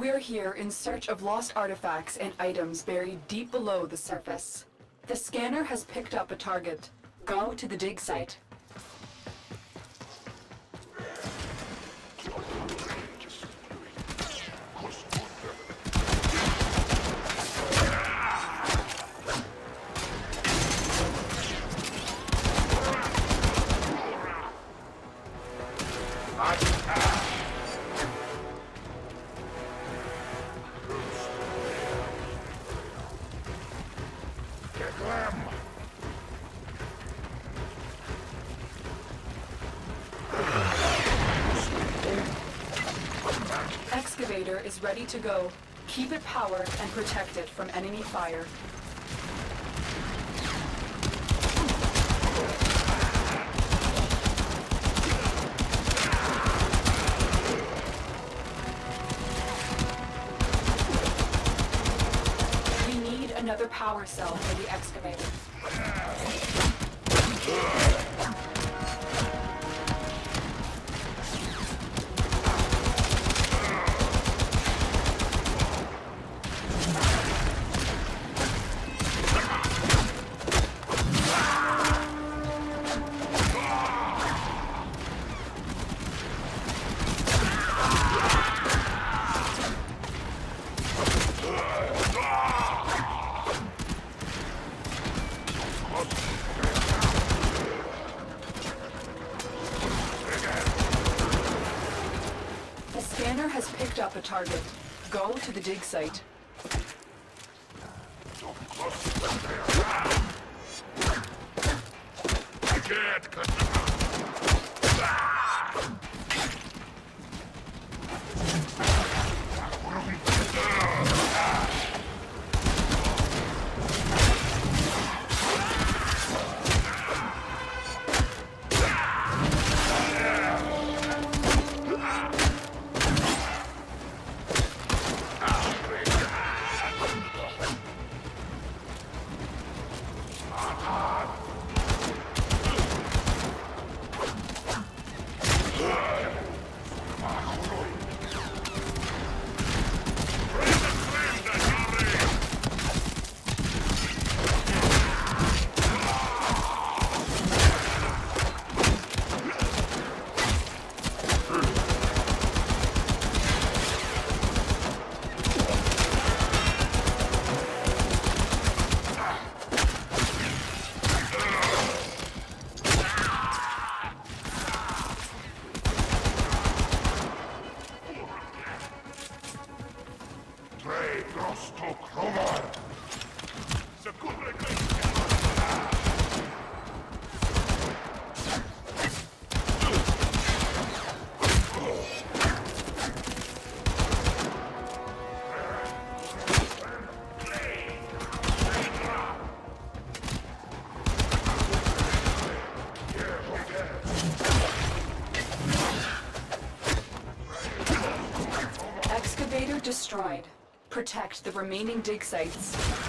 We're here in search of lost artifacts and items buried deep below the surface. The scanner has picked up a target. Go to the dig site. Ready to go. Keep it powered and protect it from enemy fire. The dig site. Protect the remaining dig sites.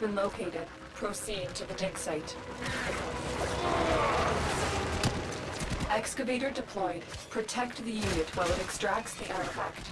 Been located. Proceed to the dig site. Excavator deployed. Protect the unit while it extracts the artifact.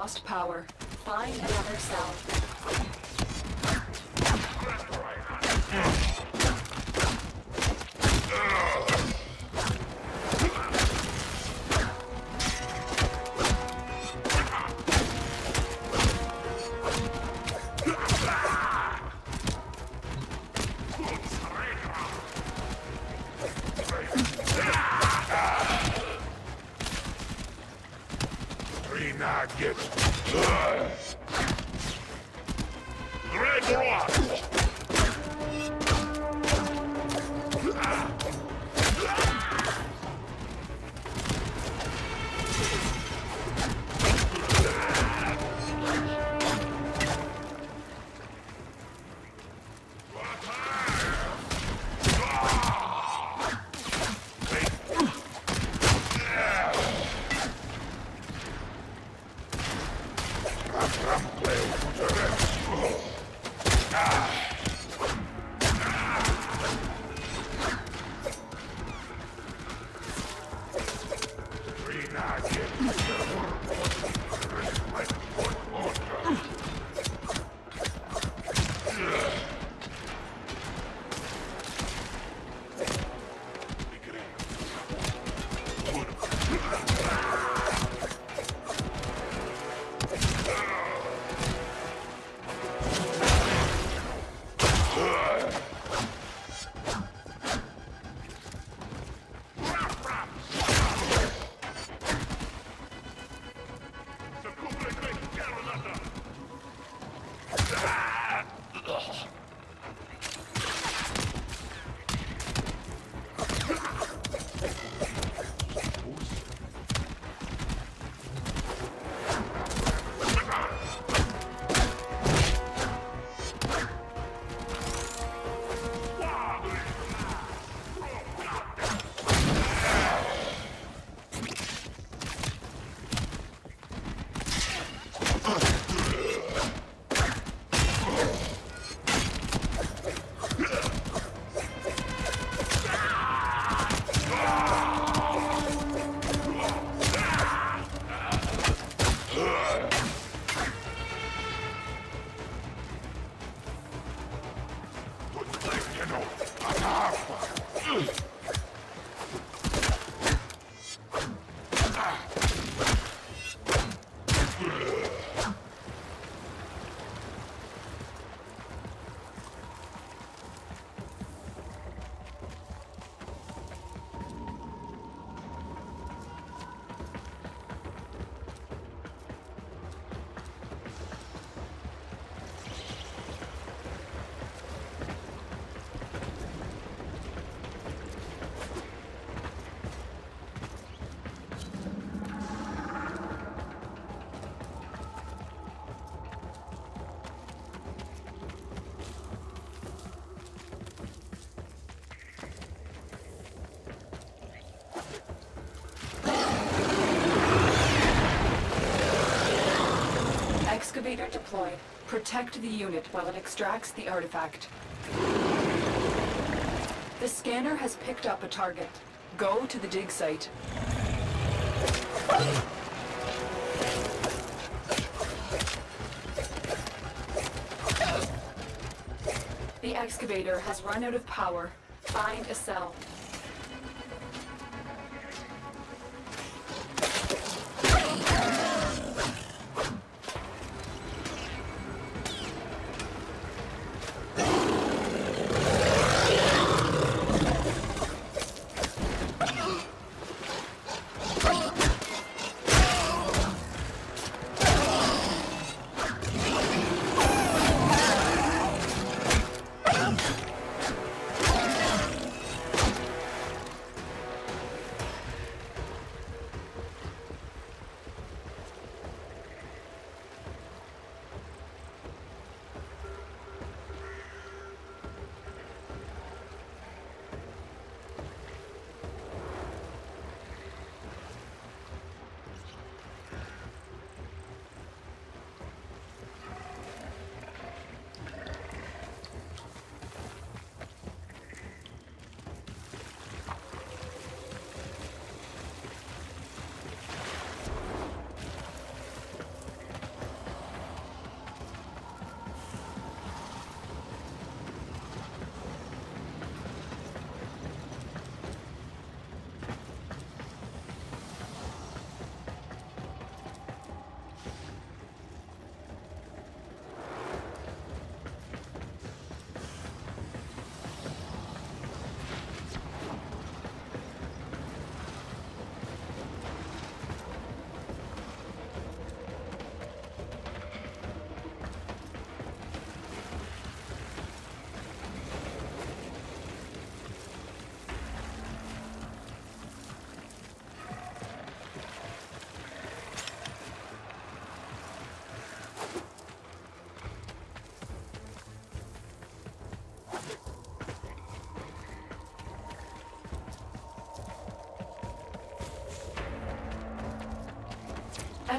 Lost power. Find another cell. Protect the unit while it extracts the artifact. The scanner has picked up a target. Go to the dig site. The excavator has run out of power. Find a cell.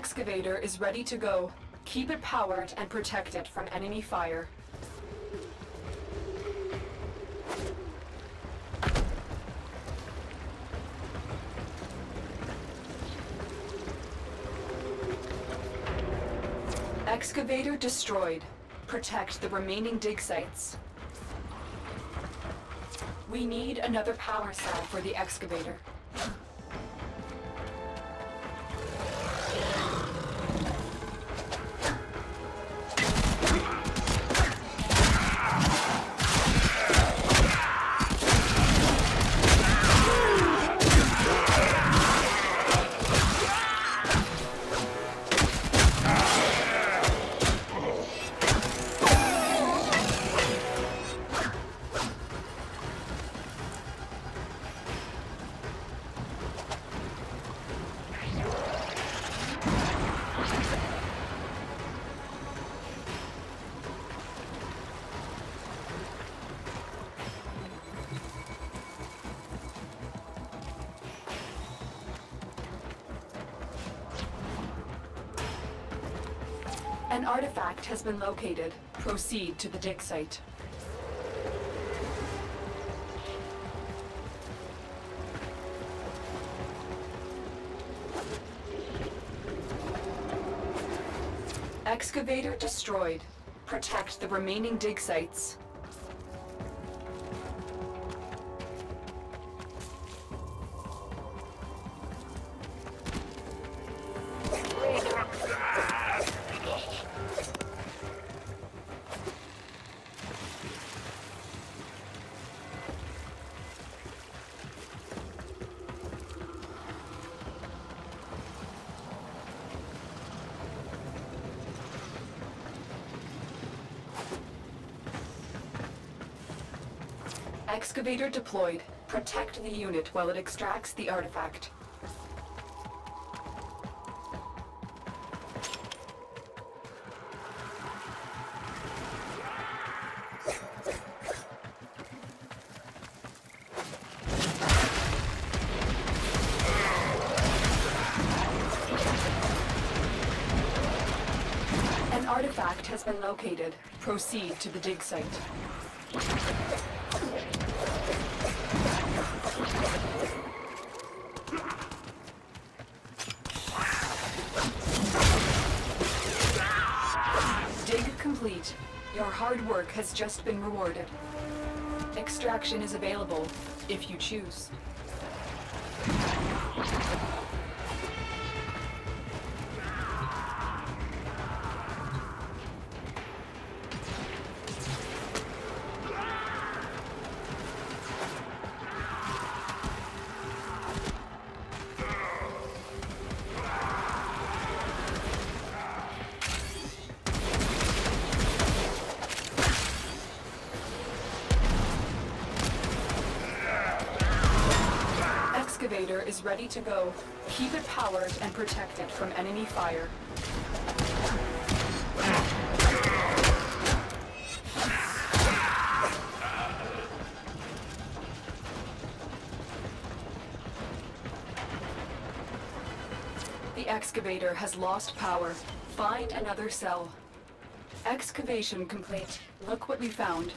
Excavator is ready to go. Keep it powered and protect it from enemy fire. Excavator destroyed. Protect the remaining dig sites. We need another power cell for the excavator. An artifact has been located. Proceed to the dig site. Excavator destroyed. Protect the remaining dig sites. Excavator deployed. Protect the unit while it extracts the artifact. An artifact has been located. Proceed to the dig site. Rewarded. Extraction is available, if you choose. Is ready to go. Keep it powered and protect it from enemy fire. The excavator has lost power. Find another cell. Excavation complete. Look what we found.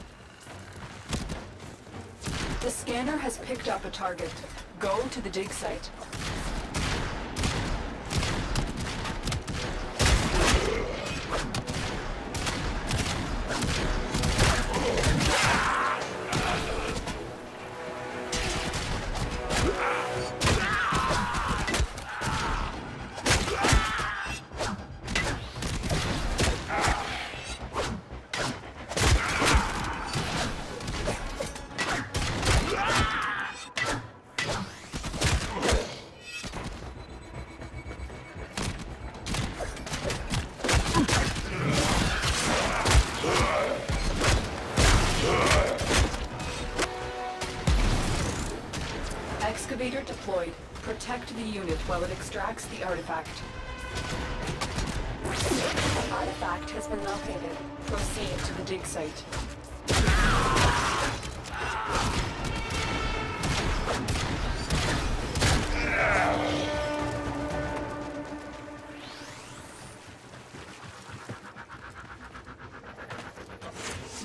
The scanner has picked up a target. Go to the dig site. to the unit while it extracts the artifact. The artifact has been located. Proceed to the dig site.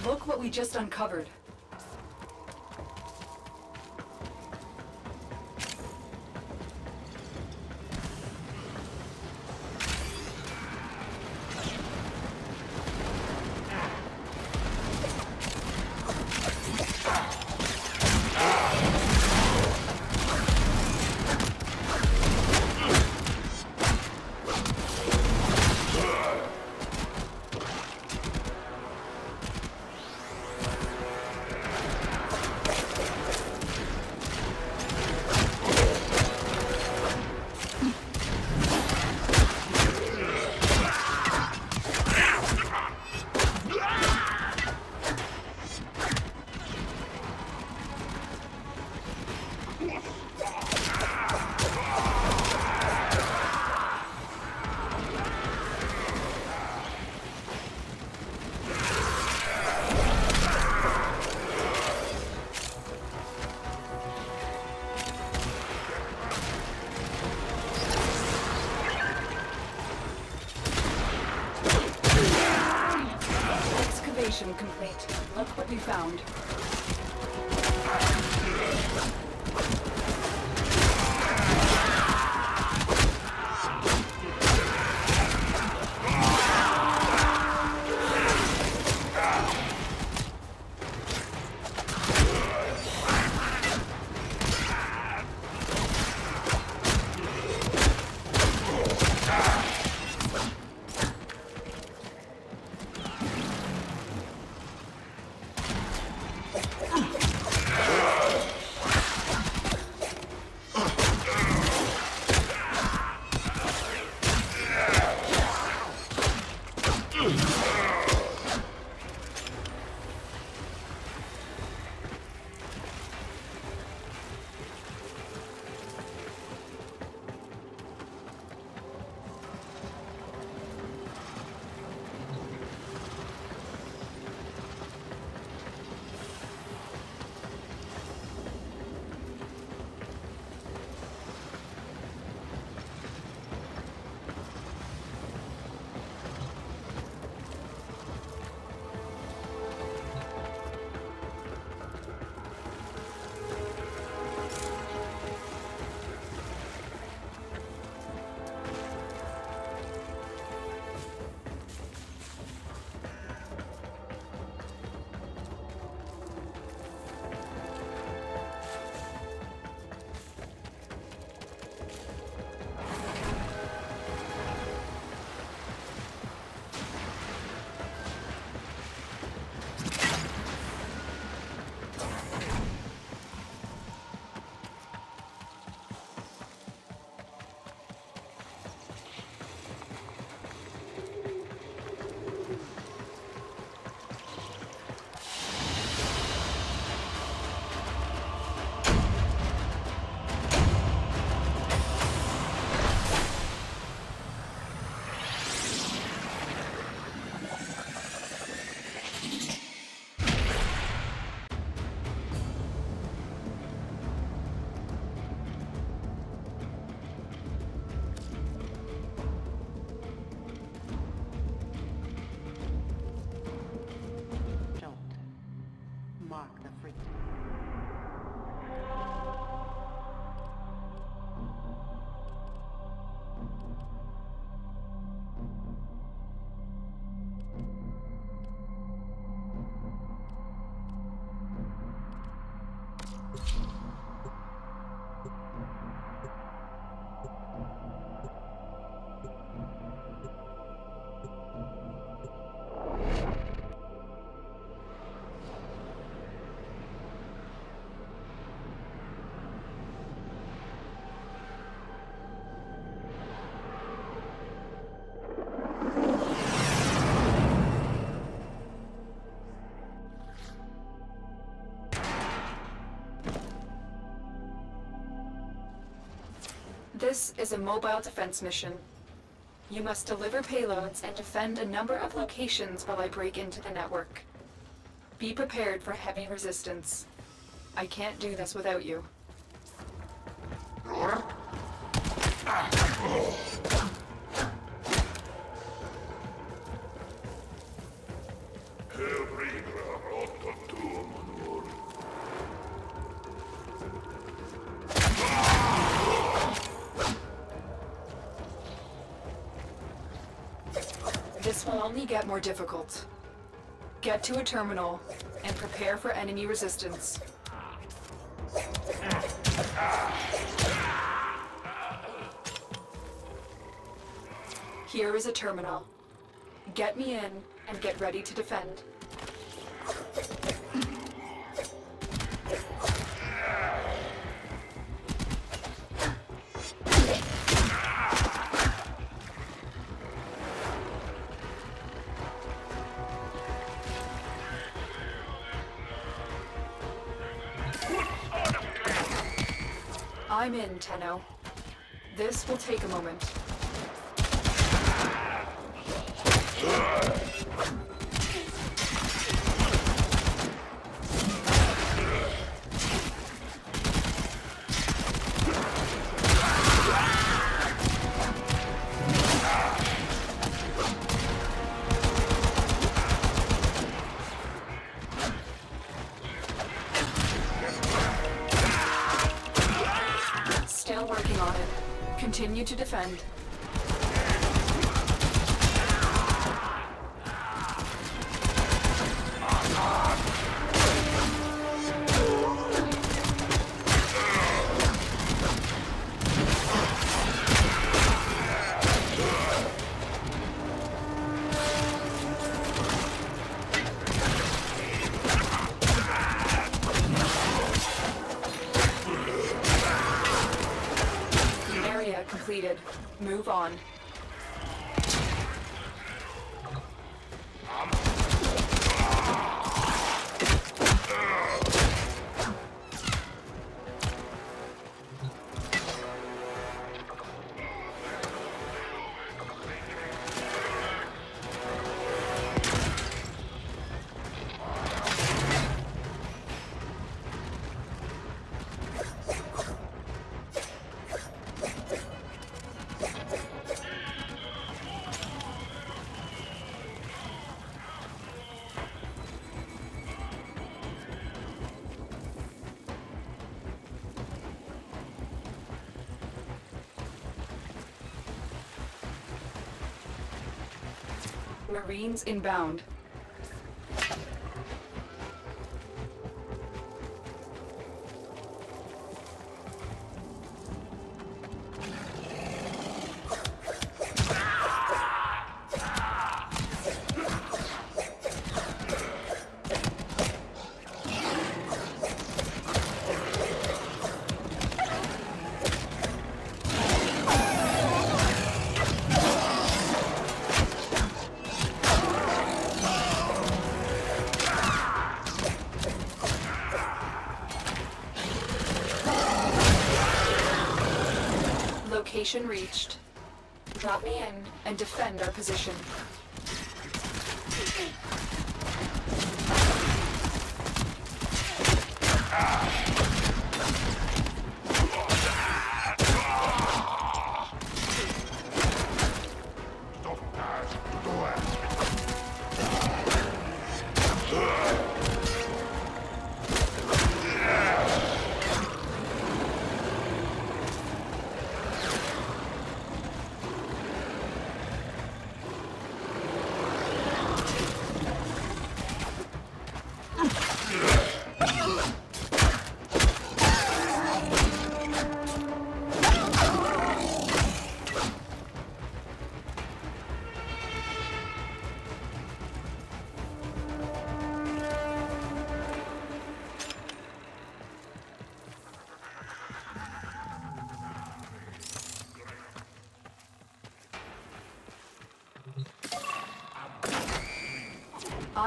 Look what we just uncovered. Shelter. This is a mobile defense mission. You must deliver payloads and defend a number of locations while I break into the network. Be prepared for heavy resistance. I can't do this without you. Only get more difficult. Get to a terminal and prepare for enemy resistance. Here is a terminal. Get me in and get ready to defend. Tenno. This will take a moment. Continue Marines inbound. Location reached. Drop me in and defend our position.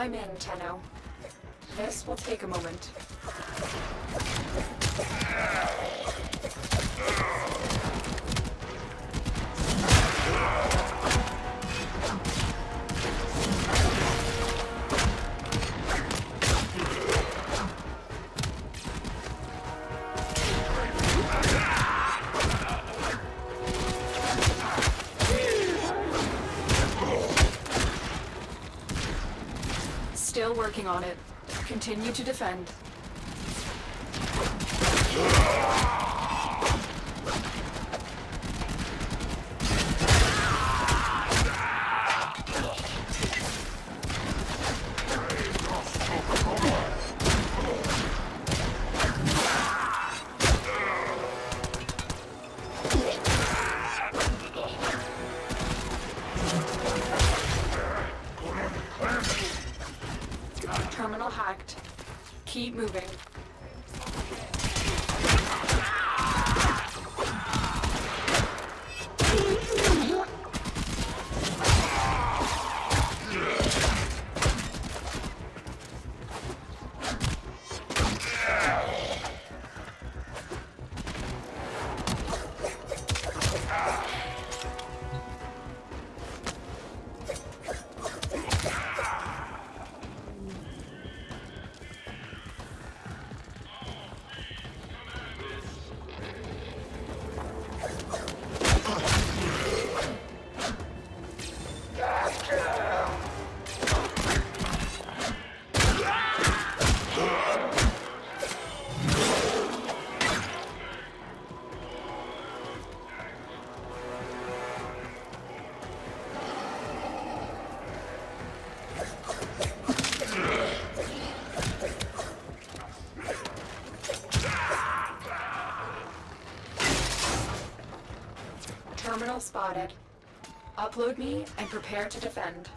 I'm in, Tenno. This will take a moment. Working on it. Continue to defend. Yeah. Upload me and prepare to defend.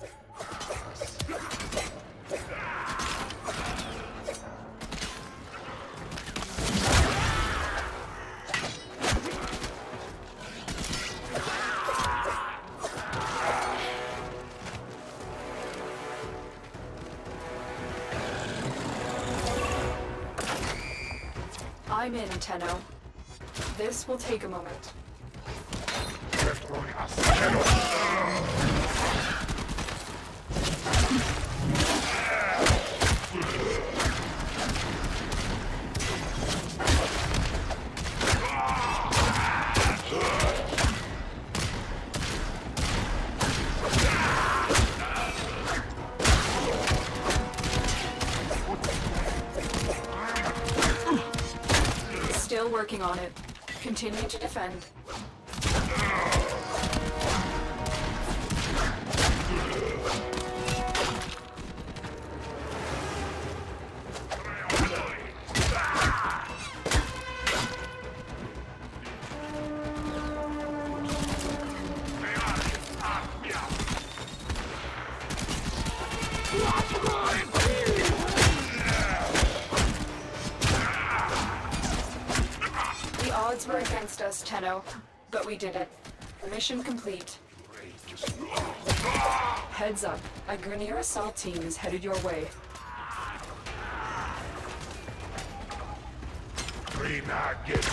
I'm in, Tenno. This will take a moment. Working on it. Continue to defend. Did it. Mission complete. Heads up, a Grineer assault team is headed your way. Get